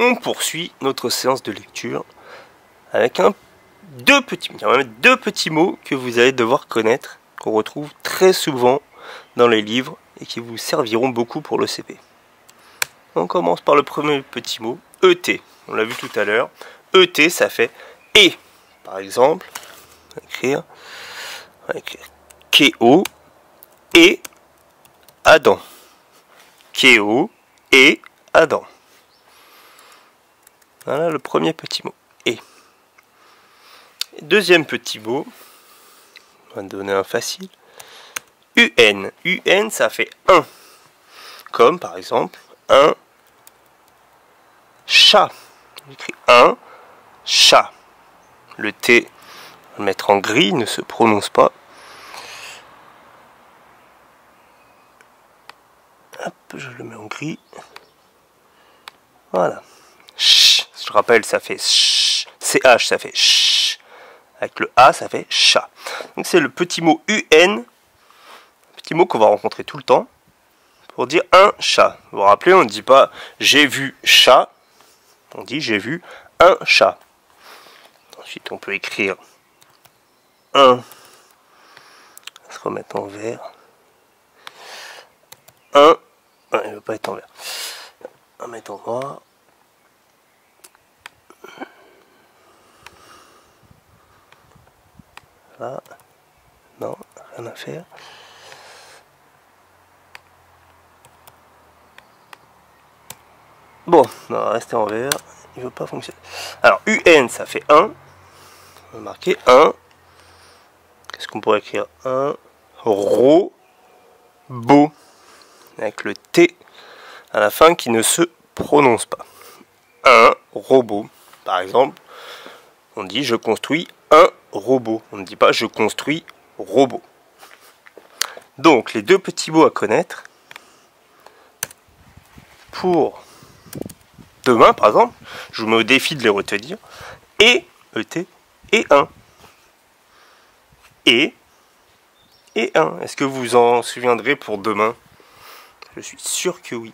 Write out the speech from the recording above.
on poursuit notre séance de lecture avec deux, petits, mots que vous allez devoir connaître, qu'on retrouve très souvent dans les livres et qui vous serviront beaucoup pour le CP. On commence par le premier petit mot, ET. On l'a vu tout à l'heure. ET, ça fait et. Par exemple, on va écrire, on va écrire Keo et Adam. Keo et Adam. Voilà le premier petit mot. Et. Deuxième petit mot. On va donner un facile. UN. UN, ça fait un. Comme par exemple un chat. J'écris un chat. Le T, on le mettre en gris, ne se prononce pas. Hop, je le mets en gris. Voilà. Je rappelle, ça fait CH, ça fait ch. Avec le A, ça fait chat. Donc c'est le petit mot UN, petit mot qu'on va rencontrer tout le temps pour dire un chat. Vous vous rappelez, on ne dit pas j'ai vu chat, on dit j'ai vu un chat. Ensuite, on peut écrire un. On se remettre en vert. Un. il ne veut pas être en vert. On en noir. Non, rien à faire. Bon, on va rester en vert. Il veut pas fonctionner. Alors, UN, ça fait 1. On va marquer 1. Qu'est-ce qu'on pourrait écrire? 1. Robot. Avec le T à la fin qui ne se prononce pas. Un robot. Par exemple, on dit je construis robot. On ne dit pas je construis robot. Donc, les deux petits mots à connaître pour demain, par exemple, je vous mets au défi de les retenir. Et, ET, et 1. Et, et 1. Est-ce que vous en souviendrez pour demain? Je suis sûr que oui.